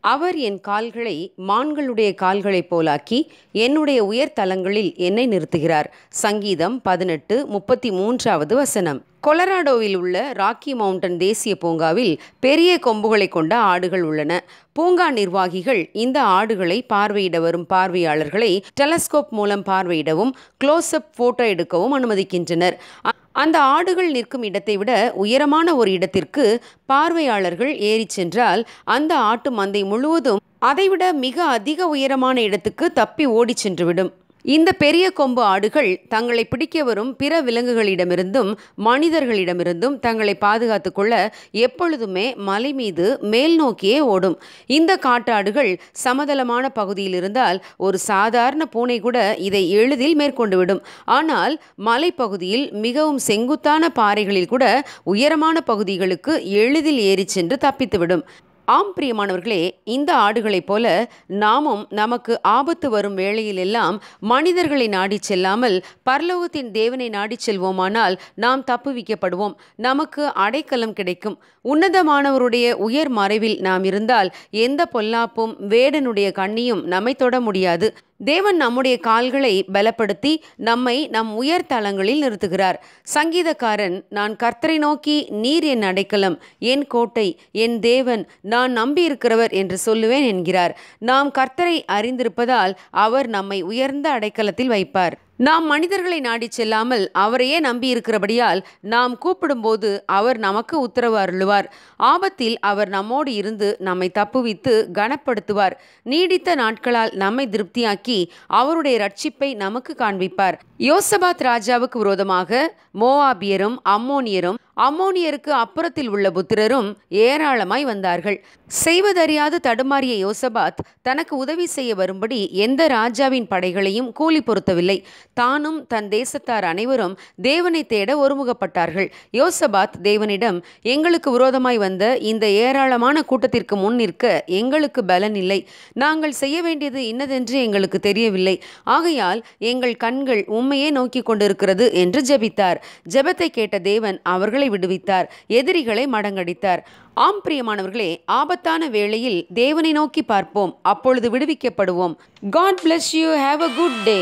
அவர் என் கால்களை மான்களுடைய கால்களைப் போலாக்கி என்னுடைய உயர்தலங்களில் என்னை நிறுத்துகிறார். சங்கீதம் பதினெட்டு முப்பத்தி மூன்றாவது வசனம். கொலராடோவில் உள்ள ராக்கி மவுண்டன் தேசிய பூங்காவில் பெரிய கொம்புகளை கொண்ட ஆடுகள் உள்ளன. பூங்கா நிர்வாகிகள் இந்த ஆடுகளை பார்வையிட வரும் பார்வையாளர்களை டெலஸ்கோப் மூலம் பார்வையிடவும் க்ளோஸ்அப் போட்டோ எடுக்கவும் அனுமதிக்கின்றனர். அந்த ஆடுகள் நிற்கும் இடத்தை விட உயரமான ஒரு இடத்திற்கு பார்வையாளர்கள் ஏறிச் சென்றால் அந்த ஆட்டு மந்தை முழுவதும் அதைவிட மிக அதிக உயரமான இடத்துக்கு தப்பி ஓடிச் சென்றுவிடும். இந்த பெரிய கொம்பு ஆடுகள் தங்களை பிடிக்க வரும் பிற விலங்குகளிடமிருந்தும் மனிதர்களிடமிருந்தும் தங்களை பாதுகாத்துக் கொள்ள எப்பொழுதுமே மலை மீது மேல் நோக்கியே ஓடும். இந்த காட்டாடுகள் சமதளமான பகுதியில் இருந்தால் ஒரு சாதாரண பூனை கூட இதை எளிதில் மேற்கொண்டு விடும். ஆனால் மலைப்பகுதியில் மிகவும் செங்குத்தான பாறைகளில் கூட உயரமான பகுதிகளுக்கு எளிதில் ஏறிச் சென்று தப்பித்துவிடும் ஆம் பிரியமானவர்களே இந்த ஆடுகளைப் போல நாமும் நமக்கு ஆபத்து வரும் வேளையிலெல்லாம் மனிதர்களை நாடிச் செல்லாமல் பரலோகத்தின் தேவனை நாடிச் செல்வோமானால் நாம் தப்புவிக்கப்படுவோம் நமக்கு அடைக்கலம் கிடைக்கும். உன்னதமானவருடைய உயர் மறைவில் நாம் இருந்தால் எந்த பொல்லாப்பும் வேடனுடைய கண்ணியும் நம்மை தொட முடியாது. தேவன் நம்முடைய கால்களை பலப்படுத்தி நம்மை நம் உயர் தளங்களில் நிறுத்துகிறார். சங்கீதக்காரன் நான் கர்த்தரை நோக்கி நீர் என் அடைக்கலம் என் கோட்டை என் தேவன் நான் நம்பியிருக்கிறவர் என்று சொல்லுவேன் என்கிறார். நாம் கர்த்தரை அறிந்திருப்பதால் அவர் நம்மை உயர்ந்த அடைக்கலத்தில் வைப்பார். நாம் மனிதர்களை நாடிச் செல்லாமல் அவரையே நம்பியிருக்கிறபடியால் நாம் கூப்பிடும்போது அவர் நமக்கு உத்தரவு அருளுவார். ஆபத்தில் அவர் நம்மோடு இருந்து நம்மை தப்புவித்து கனப்படுத்துவார். நீடித்த நாட்களால் நம்மை திருப்தியாக்கி அவருடைய ரட்சிப்பை நமக்கு காண்பிப்பார். யோசபாத் ராஜாவுக்கு விரோதமாக மோவாபியரும் அம்மோனியரும் அம்மோனியருக்கு அப்புறத்தில் உள்ள புத்திரரும் ஏராளமாய் வந்தார்கள். செய்வதறியாது தடுமாறிய யோசபாத் தனக்கு உதவி செய்ய வரும்படி எந்த ராஜாவின் படைகளையும் கூலி பொருத்தவில்லை. தானும் தன் தேசத்தார் அனைவரும் தேவனை தேட ஒருமுகப்பட்டார்கள். யோசபாத் தேவனிடம் எங்களுக்கு விரோதமாய் வந்த இந்த ஏராளமான கூட்டத்திற்கு முன் நிற்க எங்களுக்கு பலன் இல்லை. நாங்கள் செய்ய வேண்டியது இன்னதென்று எங்களுக்கு தெரியவில்லை. ஆகையால் எங்கள் கண்கள் உண்மையே நோக்கி கொண்டிருக்கிறது என்று ஜெபித்தார். ஜெபத்தை கேட்ட தேவன் அவர்களை விடுவித்தார். எதிரிகளை மடங்கடித்தார். ஆம் பிரியமானவர்களே ஆபத்தான வேளையில் தேவனை நோக்கி பார்ப்போம். அப்பொழுது விடுவிக்கப்படுவோம். God bless you have a good day